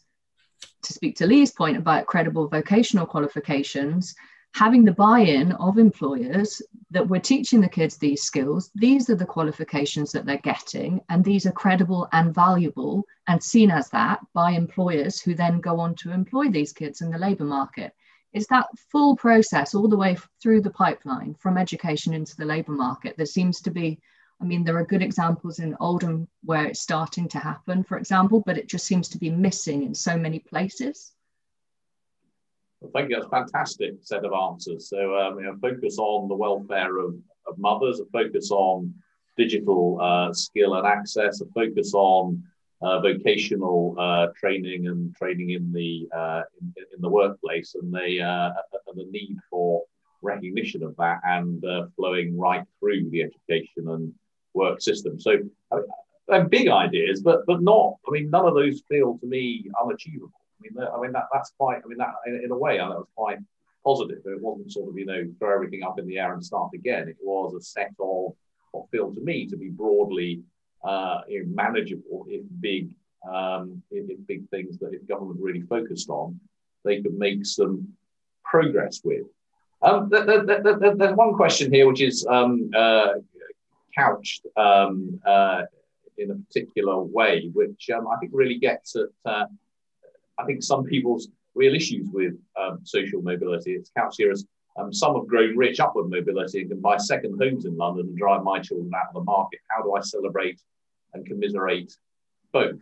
to speak to Lee's point about credible vocational qualifications, having the buy-in of employers that we're teaching the kids these skills these are the qualifications that they're getting and these are credible and valuable and seen as that by employers who then go on to employ these kids in the labor market. It's that full process all the way through the pipeline from education into the labor market that seems to be i mean there are good examples in oldham where it's starting to happen for example but it just seems to be missing in so many places well, thank you. That's a fantastic set of answers. So, um, you know, focus on the welfare of, of mothers, a focus on digital uh, skill and access, a focus on uh, vocational uh, training and training in the uh, in, in, the workplace, and the uh, and the need for recognition of that and uh, flowing right through the education and work system. So, they're big ideas, but but not. I mean, none of those feel to me unachievable I mean, I mean that that's quite. I mean that in, in a way, that was quite positive. It wasn't sort of you know throw everything up in the air and start again. It was a set of what feel to me to be broadly uh, you know, manageable if big um, if, if big things that if government really focused on, they could make some progress with. Um, th- th- th- there's one question here which is um, uh, couched um, uh, in a particular way, which um, I think really gets at uh, I think some people's real issues with um, social mobility. It's couched here as Um, some have grown rich upward mobility and can buy second homes in London and drive my children out of the market. How do I celebrate and commiserate both?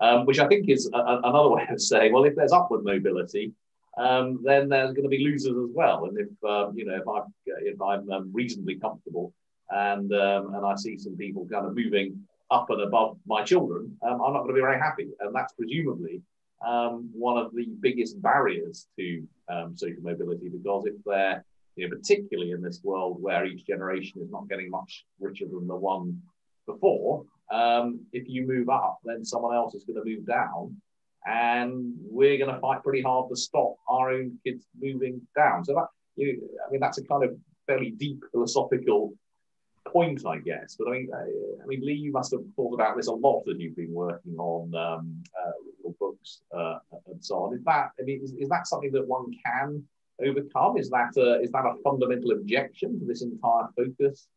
Um, which I think is a, a, another *laughs* way of saying, well, if there's upward mobility, um, then there's going to be losers as well. And if you know, if I'm if I'm reasonably comfortable and um, and I see some people kind of moving up and above my children, um, I'm not going to be very happy. And that's presumably um, one of the biggest barriers to social mobility because if they're you know, particularly in this world where each generation is not getting much richer than the one before, if you move up, then someone else is going to move down and we're going to fight pretty hard to stop our own kids moving down. So that you, I mean, that's a kind of fairly deep philosophical point, I guess. But I mean, I, I mean, Lee, you must have thought about this a lot as you've been working on um, uh, your books uh, and so on. Is that, I mean, is, is that something that one can overcome? Is that a, is that a fundamental objection to this entire focus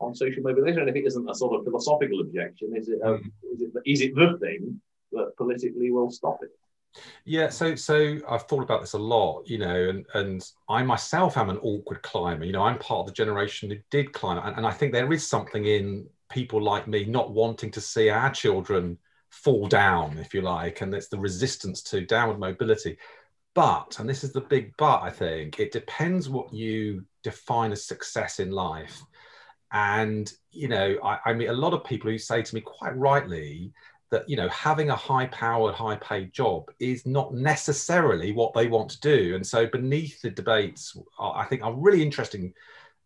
on social mobility? And if it isn't a sort of philosophical objection, is it, a, mm. is it, is it the thing that politically will stop it. Yeah, so so I've thought about this a lot, you know, and and I myself am an awkward climber. You know, I'm part of the generation who did climb, and, and I think there is something in people like me not wanting to see our children fall down, if you like, and it's the resistance to downward mobility. But, and this is the big but, I think, it depends what you define as success in life. And, you know, I, I mean, a lot of people who say to me quite rightly, that you know having a high powered high paid job is not necessarily what they want to do. And so beneath the debates i think are really interesting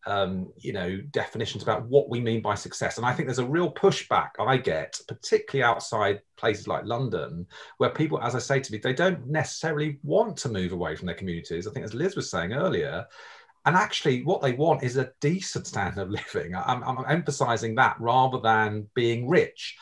um, you know definitions about what we mean by success. And i think there's a real pushback i get particularly outside places like london where people as i say to me they don't necessarily want to move away from their communities. I think as liz was saying earlier and actually what they want is a decent standard of living. I'm, I'm emphasizing that rather than being rich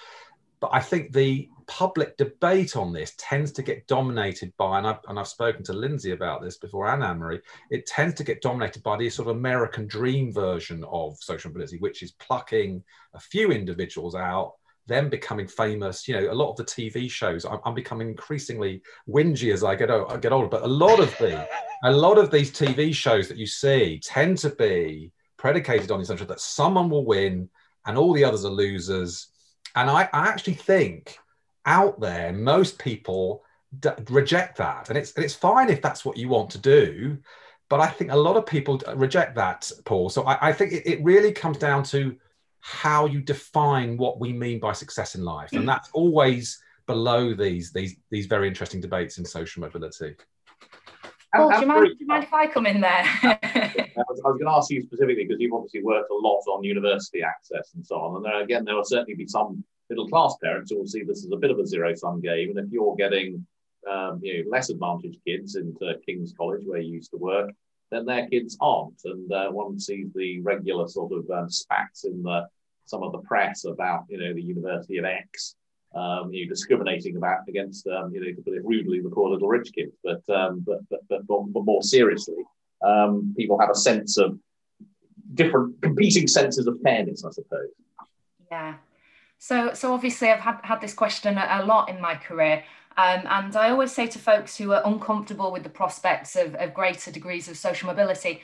but I think the public debate on this tends to get dominated by, and I've, and I've spoken to Lindsey about this before and Anne Marie, it tends to get dominated by the sort of American dream version of social mobility, which is plucking a few individuals out, them becoming famous. You know, a lot of the TV shows, I'm, I'm becoming increasingly whingy as I get, I get older, but a lot of the, a lot of these TV shows that you see tend to be predicated on the assumption that someone will win and all the others are losers and I, I actually think out there, most people d- reject that. And it's, and it's fine if that's what you want to do. But I think a lot of people reject that, Paul. So I, I think it, it really comes down to how you define what we mean by success in life. And mm. that's always below these, these, these very interesting debates in social mobility. Paul, do you, mind, do you mind if I come in there? *laughs* I was, was, going to ask you specifically because you've obviously worked a lot on university access and so on. And there, again, there will certainly be some middle class parents who will see this as a bit of a zero sum game. And if you're getting um, you know, less advantaged kids into King's College, where you used to work, then their kids aren't. And uh, one sees the regular sort of um, spats in the some of the press about you know the University of X um, you know, discriminating about against, um, you know, to put it rudely, the poor little rich kids. But um, but, but, but, but more seriously, um, people have a sense of different competing senses of fairness, I suppose. Yeah. So so obviously, I've had had this question a, a lot in my career. Um, and I always say to folks who are uncomfortable with the prospects of, of greater degrees of social mobility,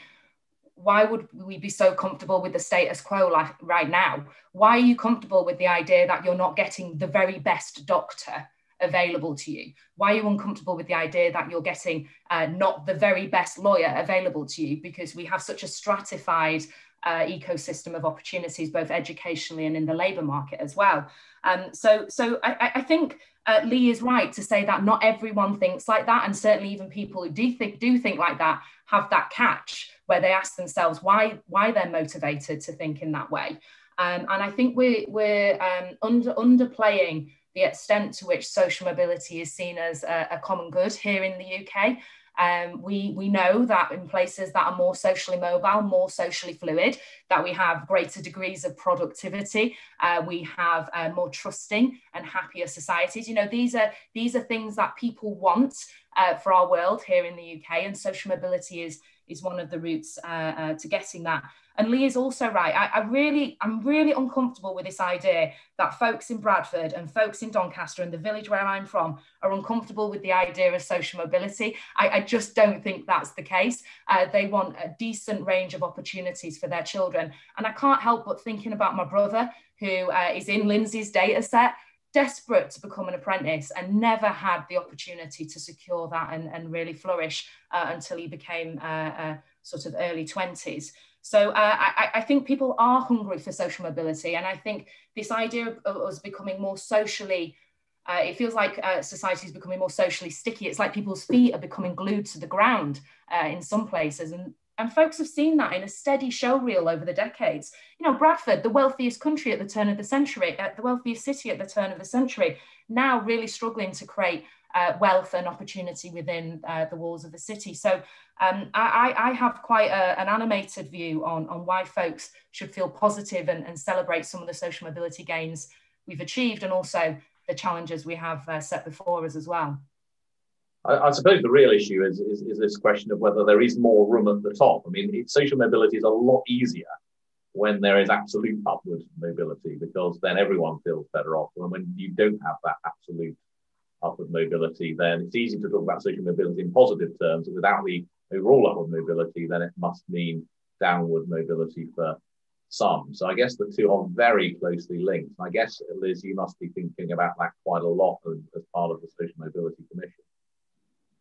why would we be so comfortable with the status quo like right now? Why are you comfortable with the idea that you're not getting the very best doctor available to you? Why are you uncomfortable with the idea that you're getting uh, not the very best lawyer available to you? Because we have such a stratified uh, ecosystem of opportunities, both educationally and in the labour market as well. Um, so, so I, I think uh, Lee is right to say that not everyone thinks like that, and certainly even people who do think do think like that have that catch where they ask themselves why why they're motivated to think in that way. Um, and I think we're we're um, under underplaying the extent to which social mobility is seen as a, a common good here in the UK. Um, we, we know that in places that are more socially mobile, more socially fluid, that we have greater degrees of productivity, uh, we have uh, more trusting and happier societies. You know, these are these are things that people want uh, for our world here in the UK, and social mobility is is one of the routes uh, uh, to getting that. And Lee is also right. I, I, really, I'm really uncomfortable with this idea that folks in Bradford and folks in Doncaster and the village where I'm from are uncomfortable with the idea of social mobility. I, I just don't think that's the case. Uh, they want a decent range of opportunities for their children. And I can't help but thinking about my brother who uh, is in Lindsey's data set desperate to become an apprentice and never had the opportunity to secure that and, and really flourish uh, until he became uh, uh, sort of early 20s. So uh, I, I, think people are hungry for social mobility. And I think this idea of us becoming more socially, uh, it feels like society is becoming more socially sticky. It's like people's feet are becoming glued to the ground in some places. And and folks have seen that in a steady show reel over the decades. You know, Bradford, the wealthiest country at the turn of the century, uh, the wealthiest city at the turn of the century, now really struggling to create uh, wealth and opportunity within uh, the walls of the city. So um, I, I, have quite a, an animated view on, on why folks should feel positive and, and, celebrate some of the social mobility gains we've achieved and also the challenges we have uh, set before us as well. I, I, suppose the real issue is, is, is this question of whether there is more room at the top. I mean, social mobility is a lot easier when there is absolute upward mobility because then everyone feels better off. And when you don't have that absolute upward mobility, then it's easy to talk about social mobility in positive terms. Without the overall upward mobility, then it must mean downward mobility for some. So I guess the two are very closely linked. I guess, Liz, you must be thinking about that quite a lot as, as part of the Social Mobility Commission.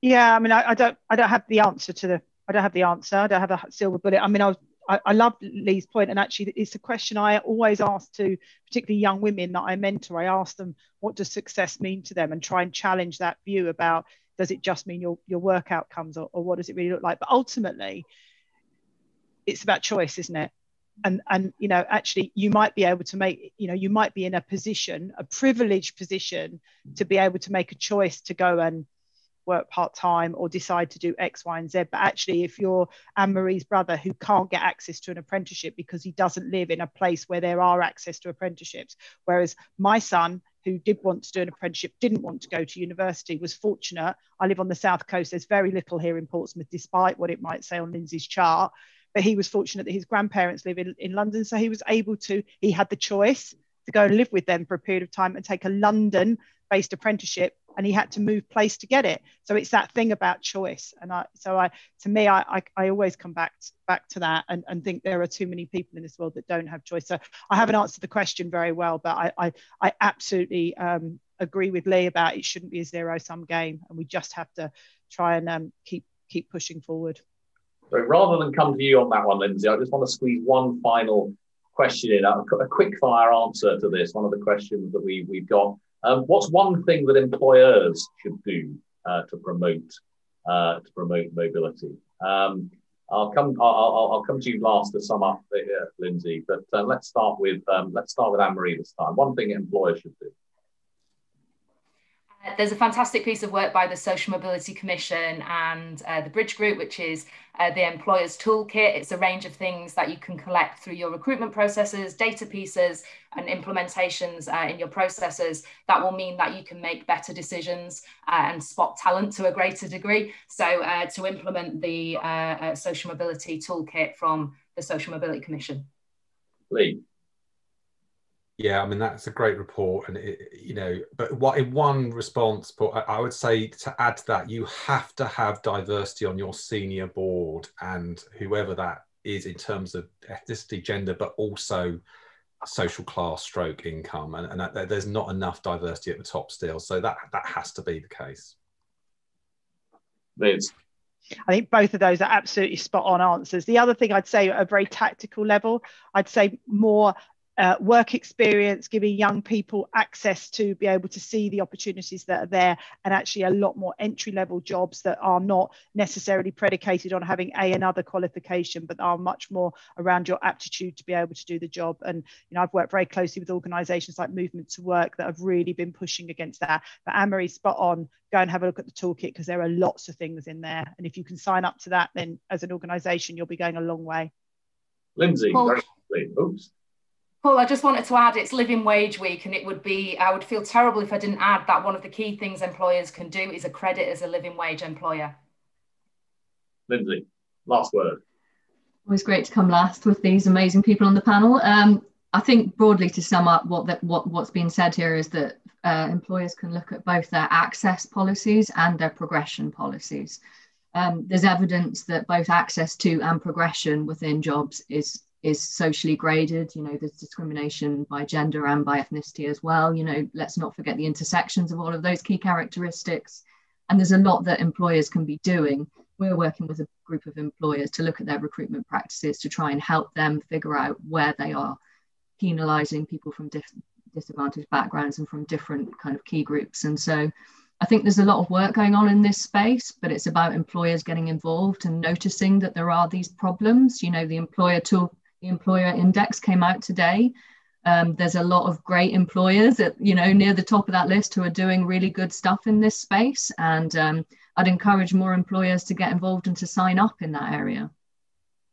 Yeah, I mean, I, I, don't, I don't have the answer to the, I don't have the answer. I don't have a silver bullet. I mean, I I, I love Lee's point, and actually, it's a question I always ask to particularly young women that I mentor. I ask them, what does success mean to them, and try and challenge that view about does it just mean your your work outcomes, or, or what does it really look like? But ultimately, it's about choice, isn't it? and and you know actually you might be able to make you know you might be in a position a privileged position to be able to make a choice to go and work part time or decide to do X, Y, and Z. But actually, if you're Anne Marie's brother who can't get access to an apprenticeship because he doesn't live in a place where there are access to apprenticeships, whereas my son, who did want to do an apprenticeship, didn't want to go to university, was fortunate. I live on the south coast. There's very little here in Portsmouth, despite what it might say on Lindsey's chart. But he was fortunate that his grandparents live in, in London. So he was able to, he had the choice to go and live with them for a period of time and take a London based apprenticeship and he had to move place to get it. So it's that thing about choice. And i so i to me i i, I always come back to, back to that and, and think there are too many people in this world that don't have choice. So i haven't answered the question very well but i i, I absolutely um, agree with lee about it shouldn't be a zero sum game and we just have to try and um, keep keep pushing forward. So rather than come to you on that one Lindsey i just want to squeeze one final question in a, a quick fire answer to this one of the questions that we we've got um, what's one thing that employers should do uh, to promote uh, to promote mobility? Um, I'll come. I'll, I'll, come to you last to sum up, uh, Lindsey. But uh, let's start with um, let's start with Anne Marie this time. One thing employers should do. Uh, there's a fantastic piece of work by the Social Mobility Commission and uh, the Bridge Group, which is uh, the Employers Toolkit. It's a range of things that you can collect through your recruitment processes, data pieces, and implementations uh, in your processes that will mean that you can make better decisions uh, and spot talent to a greater degree. So, uh, to implement the Social Mobility Toolkit from the Social Mobility Commission. Lee. Yeah, I mean that's a great report, and it, you know, but what in one response, but I, I would say to add to that, you have to have diversity on your senior board and whoever that is in terms of ethnicity, gender, but also social class, stroke, income, and, and that, there's not enough diversity at the top still. So that that has to be the case. Liz. I think both of those are absolutely spot on answers. The other thing I'd say at a very tactical level, I'd say more uh, work experience, giving young people access to be able to see the opportunities that are there, and actually a lot more entry level jobs that are not necessarily predicated on having a another qualification, but are much more around your aptitude to be able to do the job. And you know, I've worked very closely with organisations like Movement to Work that have really been pushing against that. But Anne spot on. Go and have a look at the toolkit because there are lots of things in there, and if you can sign up to that, then as an organisation, you'll be going a long way. Lindsey, well. Oops. Paul, I just wanted to add it's Living Wage Week, and it would be, I would feel terrible if I didn't add that one of the key things employers can do is a credit as a living wage employer. Lindsey. last word. Always great to come last with these amazing people on the panel. Um, I think broadly to sum up what that what what's been said here is that uh, employers can look at both their access policies and their progression policies. Um, there's evidence that both access to and progression within jobs is is socially graded. You know, there's discrimination by gender and by ethnicity as well. You know, let's not forget the intersections of all of those key characteristics. And there's a lot that employers can be doing. We're working with a group of employers to look at their recruitment practices to try and help them figure out where they are penalizing people from disadvantaged backgrounds and from different kind of key groups. And so I think there's a lot of work going on in this space, but it's about employers getting involved and noticing that there are these problems. You know, the employer tool, the employer index came out today. Um, there's a lot of great employers at, you know, near the top of that list who are doing really good stuff in this space. And um, I'd encourage more employers to get involved and to sign up in that area.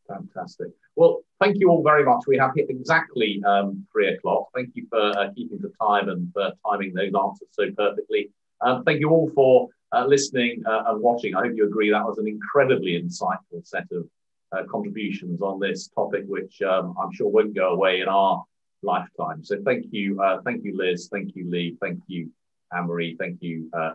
Fantastic. Well, thank you all very much. We have hit exactly um, three o'clock. Thank you for uh, keeping the time and for timing those answers so perfectly. Um, thank you all for uh, listening uh, and watching. I hope you agree that was an incredibly insightful set of uh, contributions on this topic, which um, I'm sure won't go away in our lifetime. So thank you, uh, thank you, Liz, thank you, Lee, thank you, Anne Marie, thank you, uh,